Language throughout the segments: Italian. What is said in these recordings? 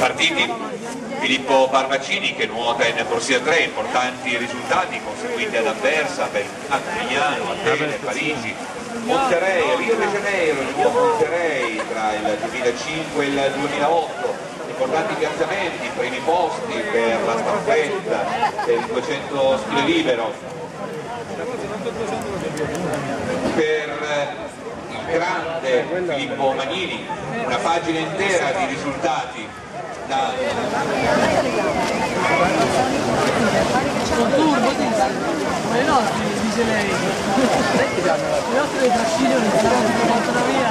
Partiti Filippo Parvacini che nuota in corsia 3, importanti risultati conseguiti ad Anversa, a Mignano, Atene, Parigi, Monterey, Rio de Janeiro, il nuovo Monterey tra il 2005 e il 2008, importanti piazzamenti, primi posti per la staffetta, per il 200 stile libero, per il grande Filippo Manini, una pagina intera di risultati da... Turbo, come i nostri, dice lei. I nostri trascinano, si portano via.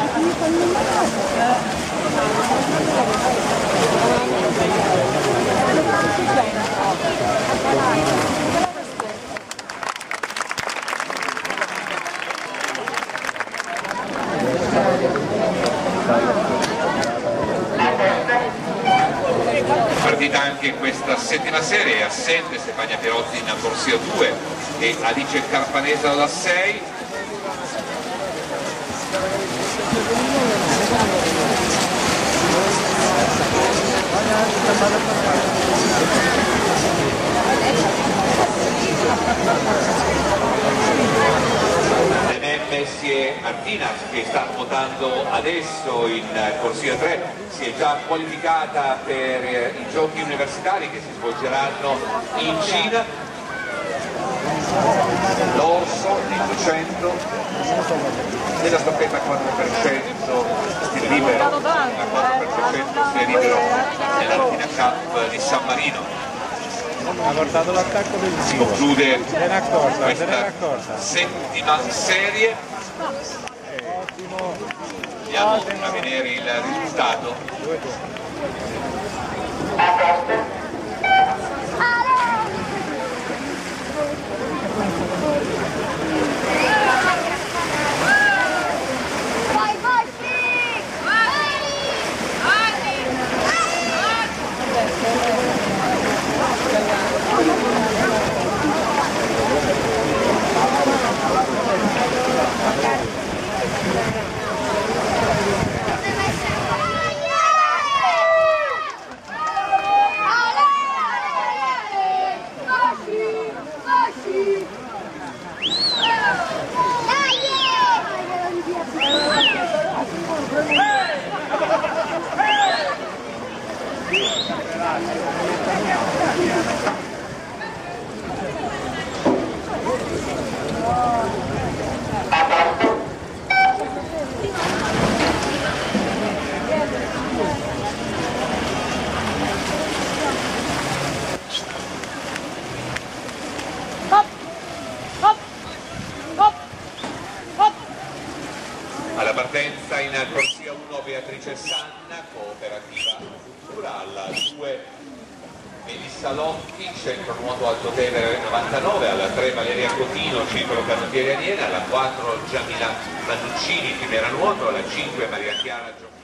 Partita anche questa settima serie, assente Stefania Pierotti in corsia 2 e Alice Carpanesa alla 6. Messi Martinas che sta nuotando adesso in corsia 3 si è già qualificata per i giochi universitari che si svolgeranno in Cina. L'orso di 200 nella staffetta 4% stile libero a 4% stile libero nell'Alpina Cup di San Marino. Ha portato l'attacco del si conclude questa settima serie Ottimo. andiamo a vedere il risultato alla partenza in corsia 1 Beatrice Sanna cooperativa cultura alla 2 Melissa Lotti centro nuoto Alto Tevere 99 alla 3 Valeria Cotino circolo canottieri Aniene alla 4 Giamila Mannuccini Primera Nuoto alla 5 Maria Chiara Giocondo